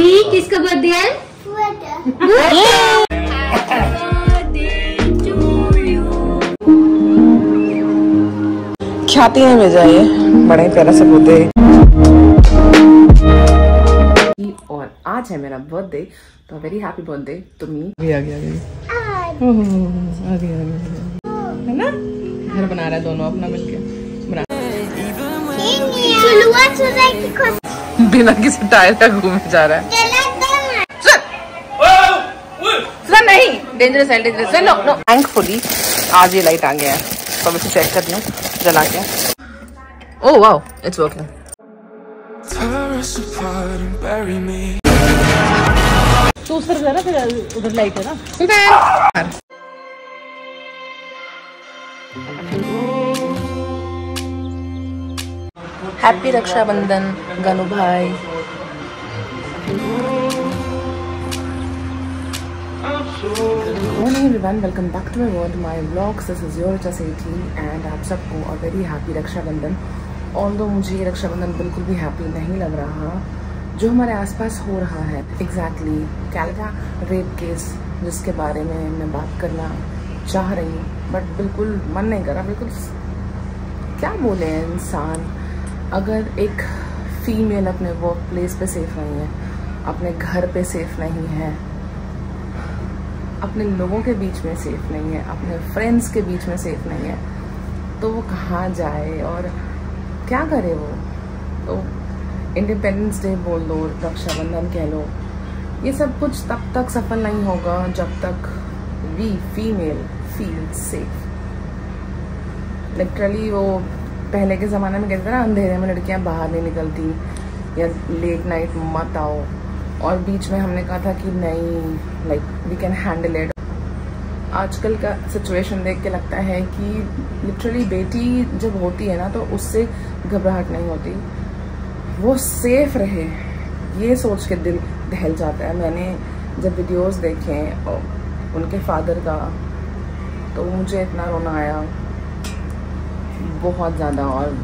Mummy किसका birthday है ख्याति ने भेजा ये बड़ा ही प्यारा सा बुद्धे। और आज है मेरा बर्थडे तो very happy birthday to me आ गया आ गया। आ गया है ना? घर बना रहा है दोनों अपना मिलके बना। बिना किसी टायर का घूमे जा रहा है। सर। नहीं। डेंजरस है डेंजरस है नो नो थैंकफुली आज ये लाइट आ गया है। तो मैं चेक कर लूँ जला के। Oh wow it's working. तो उस जरा फिर उधर लाइट है ना। हैप्पी रक्षाबंधन गनु भाई welcome back to my world my vlogs this is your Jasethi and आप सबको a very happy Rakshabandhan although मुझे रक्षाबंधन बिल्कुल भी हैप्पी नहीं लग रहा जो हमारे आसपास हो रहा है एग्जैक्टली कैलका रेप केस जिसके बारे में मैं बात करना चाह रही हूँ बट बिल्कुल मन नहीं कर रहा बिल्कुल क्या बोले इंसान अगर एक फीमेल अपने वर्क प्लेस पे सेफ़ नहीं है, अपने घर पे सेफ़ नहीं है, अपने लोगों के बीच में सेफ़ नहीं है, अपने फ्रेंड्स के बीच में सेफ़ नहीं है तो वो कहाँ जाए और क्या करे वो? तो इंडिपेंडेंस डे बोल दो, रक्षाबंधन कह लो, ये सब कुछ तब तक सफल नहीं होगा जब तक we female feel safe literally वो पहले के ज़माने में कहते थे ना, अंधेरे में लड़कियाँ बाहर नहीं निकलती, या लेट नाइट मत आओ। और बीच में हमने कहा था कि नहीं like we can handle it आजकल का सिचुएशन देख के लगता है कि लिटरली बेटी जब होती है ना तो उससे घबराहट नहीं होती। वो सेफ़ रहे, ये सोच के दिल दहल जाता है। मैंने जब वीडियोस देखे उनके फादर का तो मुझे इतना रोना आया। बहुत ज़्यादा और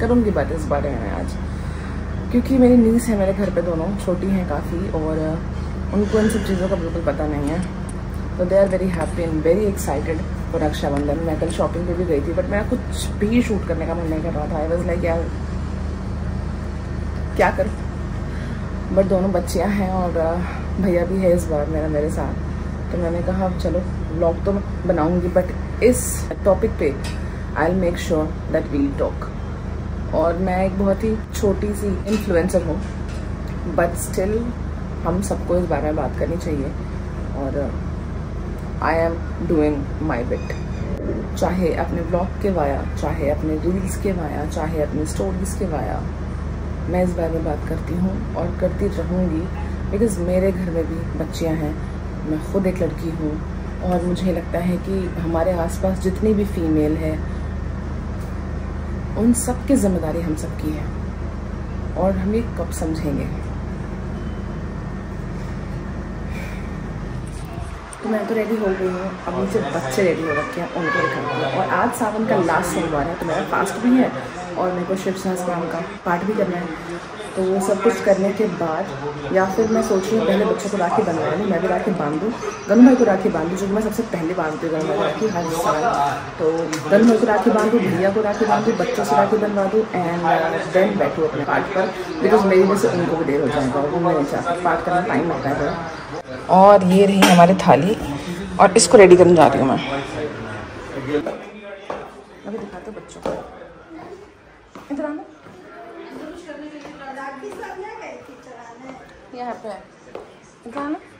करूँगी बात इस बारे में आज। क्योंकि मेरी नीस है, मेरे घर पे दोनों, छोटी हैं काफ़ी, और उनको इन सब चीज़ों का बिल्कुल पता नहीं है। तो they are very happy and very excited for Rakshabandhan. मैं कल शॉपिंग पे भी गई थी बट मेरा कुछ भी शूट करने का मन नहीं कर रहा था। आई वॉज़ लाइक यार, क्या कर? बट दोनों बच्चियाँ हैं और, भैया भी है इस बार मेरा, मेरे साथ। तो मैंने कहा चलो ब्लॉग तो बनाऊँगी बट इस टॉपिक पे I make sure that we'll talk और मैं एक बहुत ही छोटी सी इन्फ्लुएंसर हूँ बट स्टिल हम सबको इस बारे में बात करनी चाहिए और I am doing my bit चाहे अपने ब्लॉग के वाया, चाहे अपने रील्स के वाया, चाहे अपने स्टोरीज के वाया, मैं इस बारे में बात करती हूँ और करती रहूँगी बिकॉज़ मेरे घर में भी बच्चियाँ हैं, मैं खुद एक लड़की हूँ और मुझे लगता है कि हमारे आसपास जितनी भी फीमेल है, उन सब की ज़िम्मेदारी हम सब की है और हम ये कब समझेंगे। तो मैं तो रेडी हो गई हूँ। अब मुझे बच्चे रेडी हो रखे हैं, उनको दिखाती हूँ और आज सावन का लास्ट सोमवार है तो मेरा फास्ट भी है। और मेरे को शिव सहस्त्राम का पाठ भी करना है। तो वो सब कुछ करने के बाद, या फिर मैं सोच रही हूँ पहले बच्चों को राखी बनवा लूँ मैं भी राखी बाँध। दूँ गनु भाई को राखी बाँध दूँ जो कि मैं सबसे पहले बांधती हूँ गनु राखी हर साल। तो गनु भाई को राखी बांधूँ, भैया को राखी बांधूँ, बच्चों से राखी बनवा दूँ एंड देन बैठूँ अपने पाठ पर बिकॉज़ मेरी वजह से उनको भी देर हो जाएगा, वो मैं नहीं चाहती पाठ करना टाइम लगता है और ये रही हमारी थाली, और इसको रेडी करने जा रही हूँ मैं। अभी दिखाते बच्चों को इधर आना यहाँ पे है।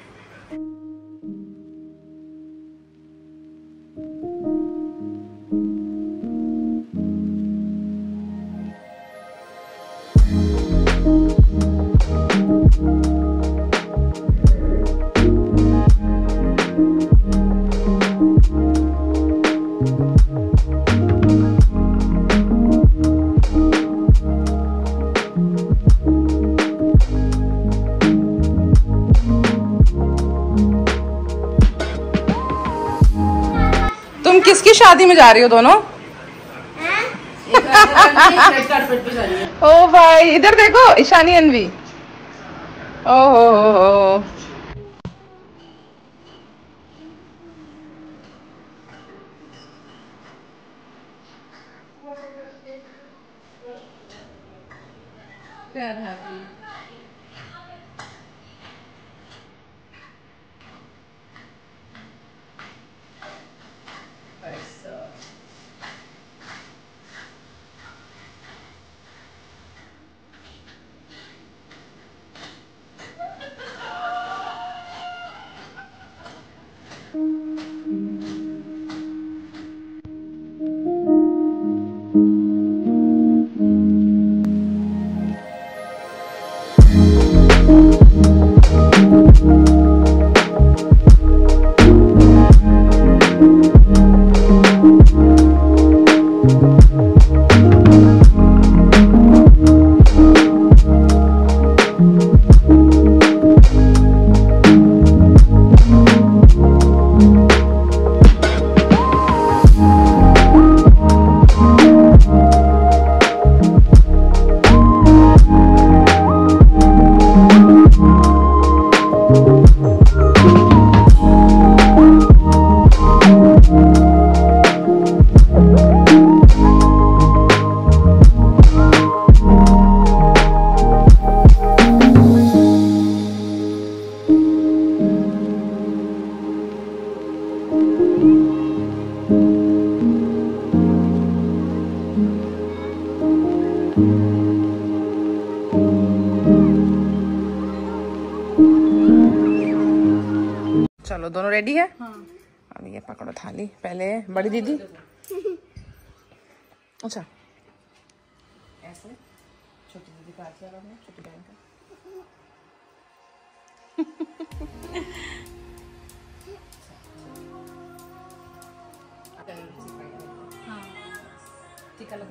किसकी शादी में जा रही हो दोनों? ओ भाई इधर देखो ईशानी अनवी ओ चलो दोनों रेडी है? हाँ। अब ये पकड़ो थाली पहले बड़ी दीदी। अच्छा। ऐसे छोटी दीदी का छोटी बहन का। दो।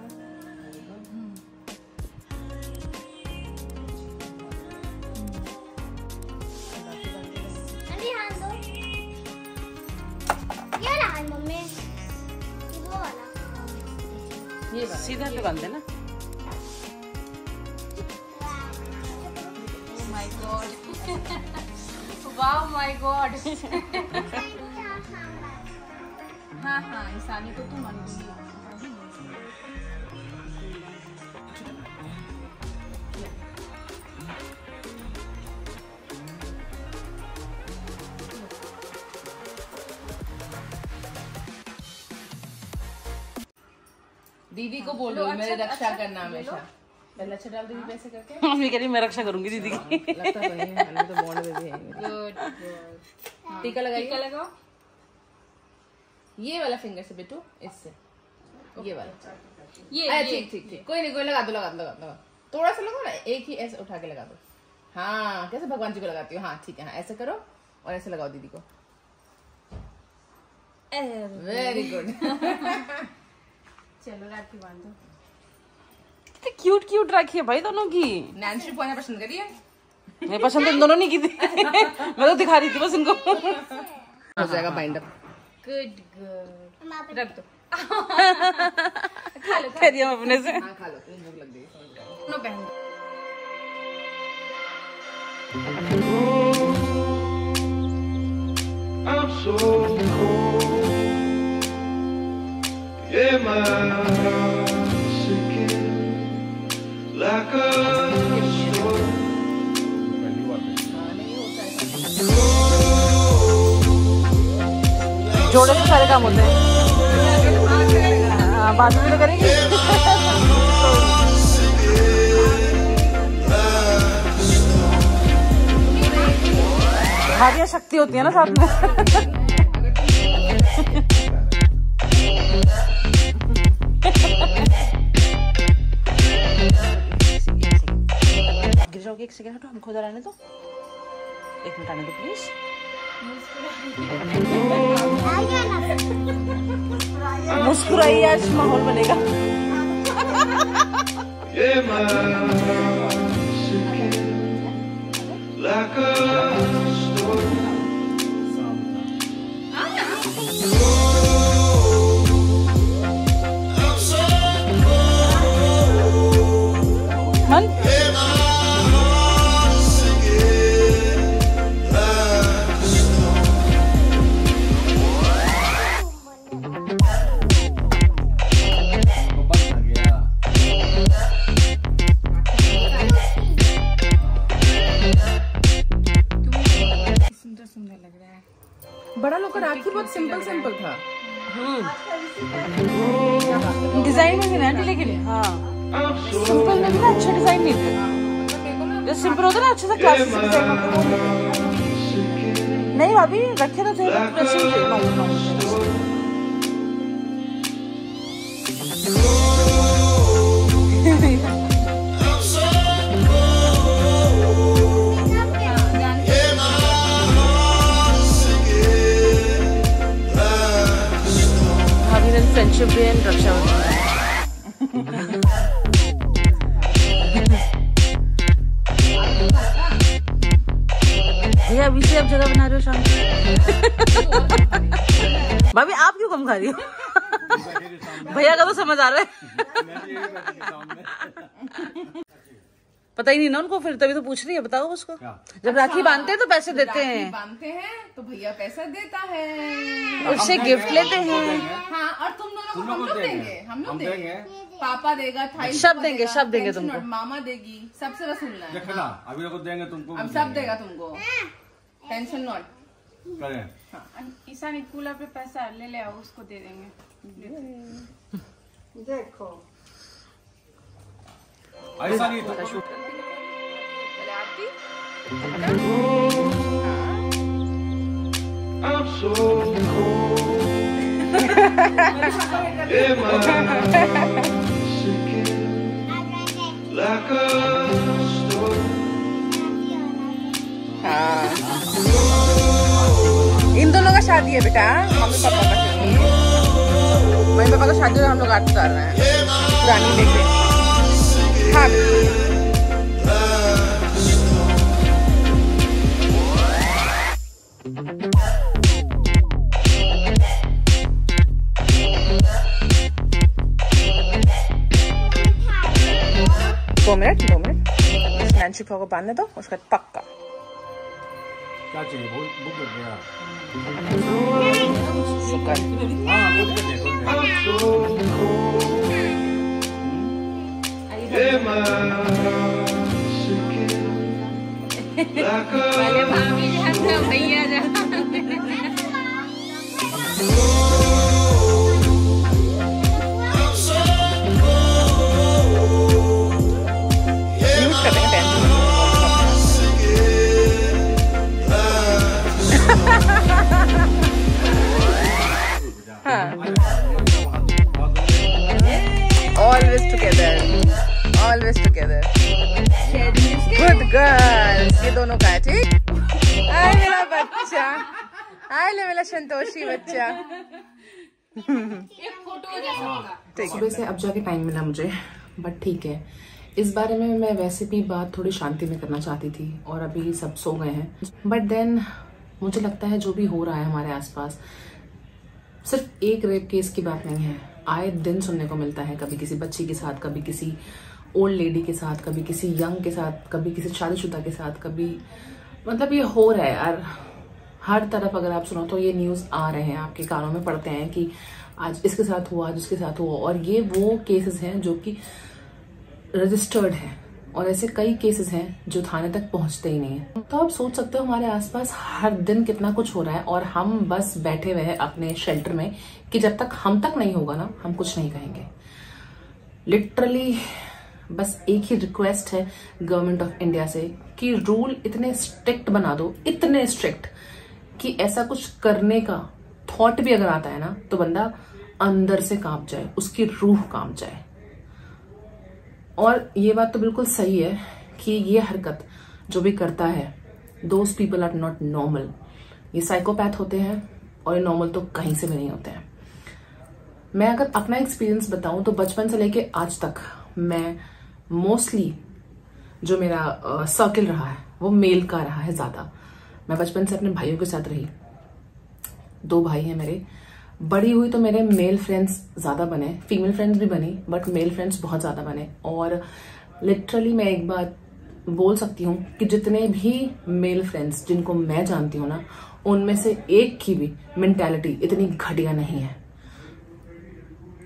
ये सीधा तो बाँध देना my god wow my god हाँ हाँ ईशानी को तो मन दीदी को बोल रही मेरे रक्षा करना हमेशा। पहले अच्छा डाल दीदी पैसे करके। मम्मी कह रही मैं रक्षा करूँगी दीदी की। लगता तो नहीं है तो बॉन्ड में भी है गुड टीका लगाइए। टीका लगाओ। ये वाला फिंगर से बेटू इससे। ये वाला। ये ठीक ठीक ठीक। कोई नहीं कोई लगा दो लगा दो लगा दो लगा दो। थोड़ा सा लगाओ ना एक ही ऐसे उठा के लगा दो। हाँ कैसे भगवान जी को लगाती हो? हाँ ठीक है हाँ ऐसे करो और ऐसे लगाओ दीदी को। वेरी गुड चलो राखी बांधो कितनी क्यूट क्यूट राखी है भाई दोनों की। नैन्सी पहना पसंद करिए मैं पसंद इन दोनों नहीं की थी। मैं तो दिखा रही थी बस इनको। हो जाएगा बाइंड अप गुड गुड रख दो। कह दिया मैं अपने से। हाँ खा लो। भूख लग गई नो पहन I'm so cold. जोड़े से सारे काम होते हैं। हाँ, बाद में तो करेंगे। भारिया शक्ति होती है ना साथ में। एक सेकंड हटो हमको उधर आने दो। एक मिनट आने दो प्लीज़ मुस्कुराइए, आज माहौल बनेगा। like a storm. नहीं भाभी रखे तो थे वैसे ही थे normal, normal। भाभी ने फ्रेंडशिप डे एंड रक्षाबंधन से आप जगह बना रहे हो शाम को। भाभी आप क्यों कम खा रही हो? भैया का तो समझ आ रहा है। पता ही नहीं ना उनको फिर तभी तो पूछ रही है बताओ उसको। जब राखी बांधते हैं तो पैसे देते हैं। बांधते हैं तो भैया पैसा देता है। उससे गिफ्ट लेते हैं। हाँ और तुम दोनों को हम लोग देंगे। हम लोग देंगे। पापा देगा थाई सब देंगे, सब देंगे तुमको। मामा देगी सबसे वसूलना है। देखना अभी लोग देंगे तुमको सब देगा तुमको। टेंशन नॉट करें ईशानी कूलर पे पैसा ले ले आओ उसको दे देंगे। देखो। ऐसा नहीं तो शादी है बेटा मम्मी पापा का शादी। मम्मी पापा का शादी हम लोग आज कर रहे हैं। पुरानी रहे हाँ। दो मिनट दो मिनट। नैन्सी को बांधने दो, उसके बाद पक्का। क्या चाहिए बुक बुक कर दिया। पहले भाभी जा भैया जा together always together good girls ये दोनों का है ठीक? हाय मेरा बच्चा। हाय ले मेरा संतोषी बच्चा। सुबह से अब जाके टाइम मिला मुझे बट ठीक है। इस बारे में मैं वैसे भी बात थोड़ी शांति में करना चाहती थी और अभी सब सो गए हैं। बट देन मुझे लगता है जो भी हो रहा है हमारे आसपास सिर्फ़ एक रेप केस की बात नहीं है। आए दिन सुनने को मिलता है, कभी किसी बच्ची के साथ, कभी किसी ओल्ड लेडी के साथ, कभी किसी यंग के साथ, कभी किसी शादीशुदा के साथ, कभी मतलब ये हो रहा है यार। हर तरफ़ अगर आप सुनो तो ये न्यूज़ आ रहे हैं, आपके कानों में पड़ते हैं कि आज इसके साथ हुआ, आज उसके साथ हुआ। और ये वो केसेस हैं जो कि रजिस्टर्ड है। और ऐसे कई केसेस हैं जो थाने तक पहुँचते ही नहीं है। तो आप सोच सकते हो हमारे आसपास हर दिन कितना कुछ हो रहा है और हम बस बैठे हुए हैं अपने शेल्टर में कि जब तक हम तक नहीं होगा ना, हम कुछ नहीं कहेंगे। लिटरली बस एक ही रिक्वेस्ट है गवर्नमेंट ऑफ़ इंडिया से कि रूल इतने स्ट्रिक्ट बना दो, इतने स्ट्रिक्ट कि ऐसा कुछ करने का थॉट भी अगर आता है ना तो बंदा अंदर से काँप जाए, उसकी रूह काँप जाए। और ये बात तो बिल्कुल सही है कि ये हरकत जो भी करता है those people are not normal ये साइकोपैथ होते हैं और ये नॉर्मल तो कहीं से भी नहीं होते हैं। मैं अगर अपना एक्सपीरियंस बताऊँ तो बचपन से लेके आज तक मैं मोस्टली जो मेरा सर्किल रहा है, वो मेल का रहा है ज़्यादा। मैं बचपन से अपने भाइयों के साथ रही। दो भाई हैं मेरे। बड़ी हुई तो मेरे मेल फ्रेंड्स ज़्यादा बने फीमेल फ्रेंड्स भी बनी बट मेल फ्रेंड्स बहुत ज़्यादा बने। और लिटरली मैं एक बात बोल सकती हूँ कि जितने भी मेल फ्रेंड्स जिनको मैं जानती हूँ ना, उनमें से एक की भी मेंटेलिटी इतनी घटिया नहीं है।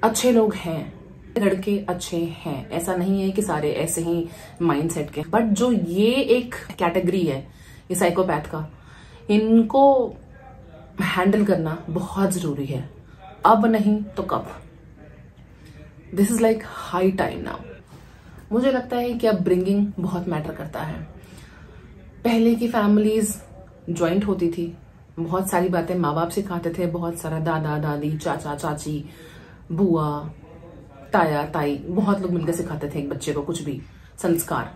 अच्छे लोग हैं, लड़के अच्छे हैं, ऐसा नहीं है कि सारे ऐसे ही माइंडसेट के। बट जो ये एक कैटेगरी है, ये साइकोपैथ का, इनको हैंडल करना बहुत ज़रूरी है। अब नहीं तो कब? This is like high time now मुझे लगता है कि अब ब्रिंगिंग बहुत मैटर करता है। पहले की फैमिलीज़ ज्वाइंट होती थी। बहुत सारी बातें माँ बाप सिखाते थे। बहुत सारा दादा, दादी, चाचा, चाची, बुआ, ताया, ताई, बहुत लोग मिलकर सिखाते थे एक बच्चे को कुछ भी। संस्कार।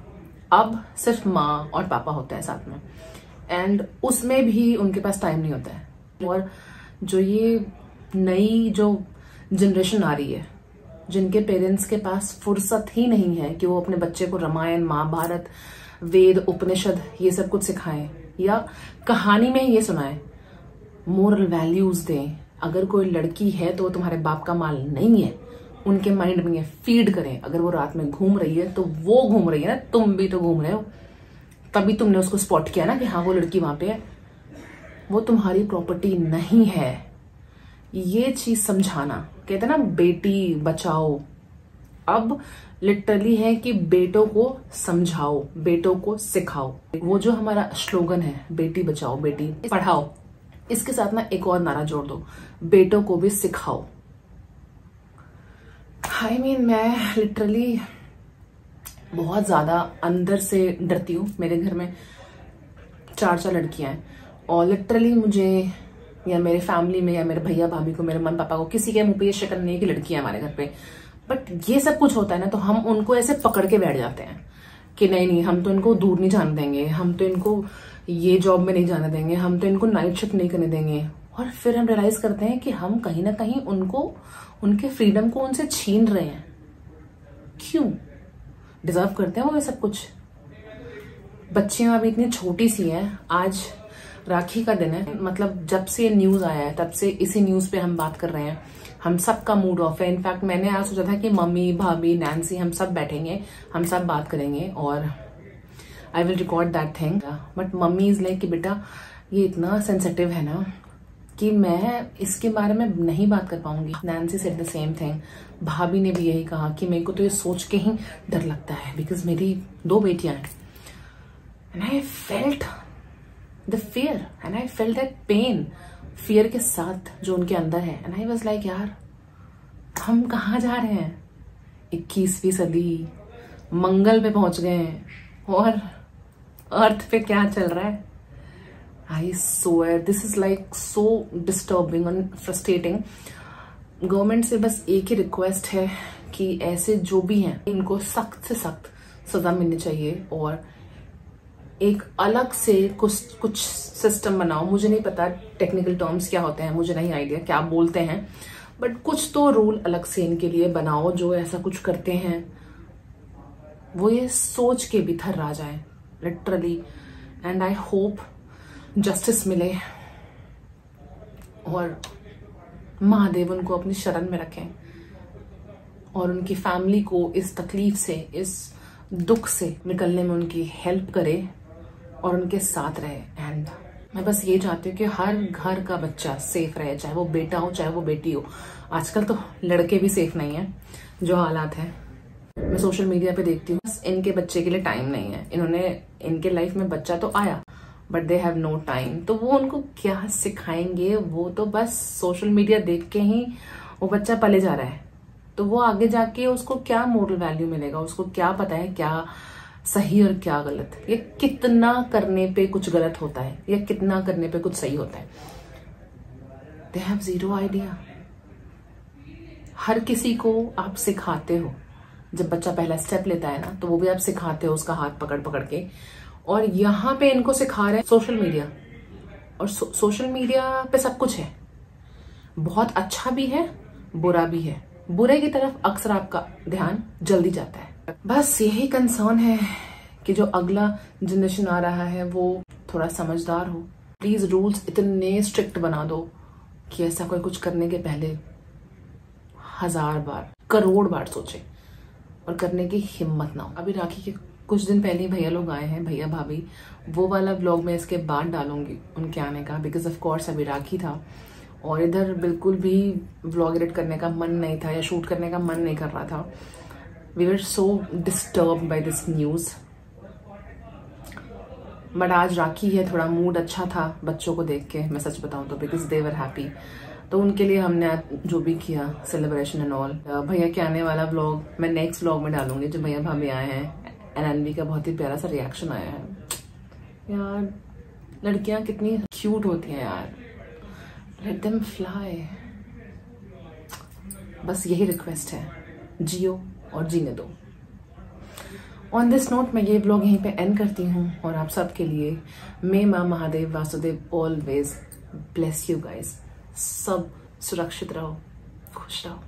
अब सिर्फ़ माँ और पापा होते हैं साथ में। एंड उसमें भी उनके पास टाइम नहीं होता है। और जो ये नई जो जनरेशन आ रही है, जिनके पेरेंट्स के पास फुर्सत ही नहीं है कि वो अपने बच्चे को रामायण, महाभारत, वेद, उपनिषद ये सब कुछ सिखाएँ, या कहानी में ये सुनाएँ मोरल वैल्यूज़ दें। अगर कोई लड़की है तो वो तुम्हारे बाप का माल नहीं है, उनके माइंड में फ़ीड करें। अगर वो रात में घूम रही है तो वो घूम रही है ना, तुम भी तो घूम रहे हो। तभी तुमने उसको स्पॉट किया ना कि हाँ वो लड़की वहाँ पे है। वो तुम्हारी प्रॉपर्टी नहीं है। ये चीज़ समझाना। कहते ना बेटी बचाओ। अब लिटरली है कि बेटों को समझाओ बेटों को सिखाओ। वो जो हमारा स्लोगन है बेटी बचाओ बेटी पढ़ाओ। इसके साथ ना एक और नारा जोड़ दो। बेटों को भी सिखाओ। आई I मीन mean, मैं लिटरली बहुत ज़्यादा अंदर से डरती हूँ। मेरे घर में चार चार लड़कियाँ हैं। और लिटरली मुझे या मेरे फैमिली में या मेरे भैया भाभी को, मेरे मन पापा को किसी के मुँह पे ये शक्ल नहीं है कि लड़की है हमारे घर पे। बट ये सब कुछ होता है ना तो हम उनको ऐसे पकड़ के बैठ जाते हैं कि नहीं नहीं, हम तो इनको दूर नहीं जाने देंगे, हम तो इनको ये जॉब में नहीं जाने देंगे, हम तो इनको नाइट शिफ्ट नहीं करने देंगे। और फिर हम रियलाइज़ करते हैं कि हम कहीं ना कहीं उनको, उनके फ्रीडम को उनसे छीन रहे हैं। क्यों? डिजर्व करते हैं वो ये सब कुछ। बच्चियाँ अभी इतनी छोटी सी हैं, आज राखी का दिन है। मतलब जब से ये न्यूज़ आया है, तब से इसी न्यूज़ पे हम बात कर रहे हैं। हम सब का मूड ऑफ़ है इनफैक्ट मैंने आज सोचा था कि मम्मी, भाभी नैन्सी हम सब बैठेंगे, हम सब बात करेंगे और I will record that thing but mummy is like कि बेटा, ये इतना सेंसिटिव है ना कि मैं इसके बारे में नहीं बात कर पाऊँगी। Nancy said the same thing भाभी ने भी यही कहा कि मेरे को तो ये सोच के ही डर लगता है बिकॉज़ मेरी दो बेटियाँ हैं। And I felt the fear and I felt that pain fear के साथ जो उनके अंदर है. एंड आई वॉज़ लाइक यार, हम कहा जा रहे हैं? इक्कीसवीं सदी, मंगल पे पहुँच गए हैं. और अर्थ पे क्या चल रहा है? I swear this is like so disturbing and frustrating government से बस एक ही रिक्वेस्ट है कि ऐसे जो भी हैं, इनको सख्त से सख्त सजा मिलनी चाहिए. और एक अलग से कुछ कुछ सिस्टम बनाओ। मुझे नहीं पता टेक्निकल टर्म्स क्या होते हैं, मुझे नहीं आइडिया क्या बोलते हैं। बट कुछ तो रूल अलग से इनके लिए बनाओ, जो ऐसा कुछ करते हैं। वो ये सोच के भी थर आ जाए literally and I hope justice मिले। और महादेव उनको अपनी शरण में रखें। और उनकी फैमिली को इस तकलीफ़ से, इस दुख से निकलने में उनकी हेल्प करे। और उनके साथ रहे एंड मैं बस ये चाहती हूँ कि हर घर का बच्चा सेफ़ रहे, चाहे वो बेटा हो, चाहे वो बेटी हो। आजकल तो लड़के भी सेफ़ नहीं है, जो हालात है। मैं सोशल मीडिया पे देखती हूँ, बस इनके बच्चे के लिए टाइम नहीं है। इन्होंने, इनके लाइफ में बच्चा तो आया but they have no time तो वो उनको क्या सिखाएँगे, वो तो बस सोशल मीडिया देख के ही वो बच्चा पले जा रहा है। तो वो आगे जाके उसको क्या मोरल वैल्यू मिलेगा, उसको क्या पता है, क्या सही और क्या गलत या कितना करने पे कुछ गलत होता है? या कितना करने पे कुछ सही होता है? दे हैव ज़ीरो आइडिया हर किसी को आप सिखाते हो। जब बच्चा पहला स्टेप लेता है ना तो वो भी आप सिखाते हो उसका हाथ पकड़ पकड़ के। और यहाँ पे इनको सिखा रहे हैं सोशल मीडिया और सो, सोशल मीडिया पे सब कुछ है। बहुत अच्छा भी है बुरा भी है। बुरे की तरफ़ अक्सर आपका ध्यान जल्दी जाता है। बस यही कंसर्न है कि जो अगला जनरेशन आ रहा है, वो थोड़ा समझदार हो। प्लीज़ रूल्स इतने स्ट्रिक्ट बना दो कि ऐसा कोई कुछ करने के पहले हज़ार बार, करोड़ बार सोचे और करने की हिम्मत ना हो। अभी राखी के कुछ दिन पहले भैया लोग आए हैं, भैया भाभी। वो वाला ब्लॉग मैं इसके बाद डालूँगी उनके आने का बिकॉज़ ऑफ़ कोर्स अभी राखी था। और इधर बिल्कुल भी ब्लॉग एडिट करने का मन नहीं था या शूट करने का मन नहीं कर रहा था। We were so disturbed by this news but आज राखी है, थोड़ा मूड अच्छा था बच्चों को देख के, मैं सच बताऊँ तो बिकॉज़ दे वर हैप्पी तो उनके लिए हमने जो भी किया सेलिब्रेशन एंड ऑल भैया के आने वाला व्लॉग मैं नेक्स्ट व्लॉग में डालूँगी जो भैया भाभी आए हैं एंड अनवी का बहुत ही प्यारा सा रिएक्शन आया है। यार, लड़कियाँ कितनी क्यूट होती हैं यार। लेट देम फ्लाई बस यही रिक्वेस्ट है। जियो। और जीने दो। ऑन दिस नोट मैं ये ब्लॉग यहीं पे एंड करती हूँ और आप सब के लिए मे माँ Mahadev Vasudev always bless you guys सब सुरक्षित रहो, खुश रहो।